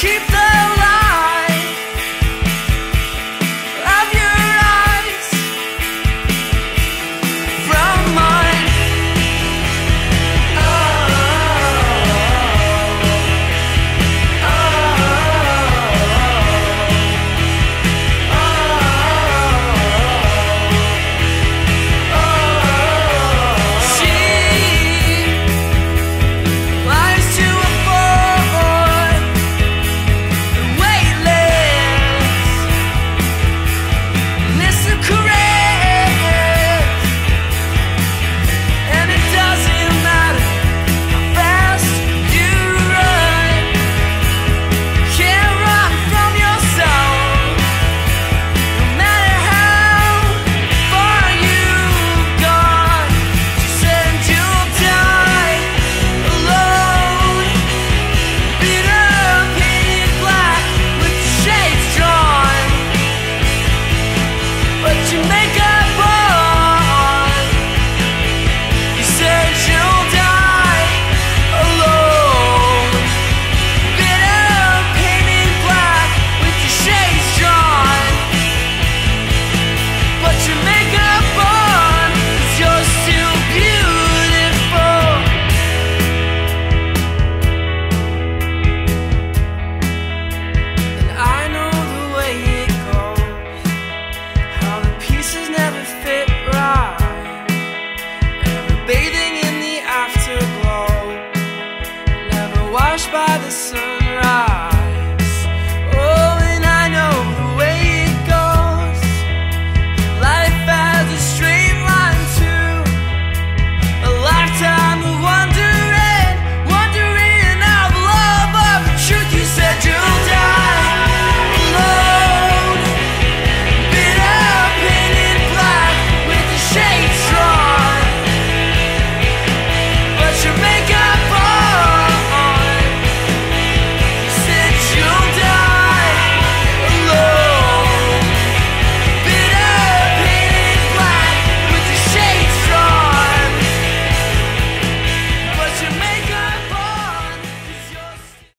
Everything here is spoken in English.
keep washed by the sun.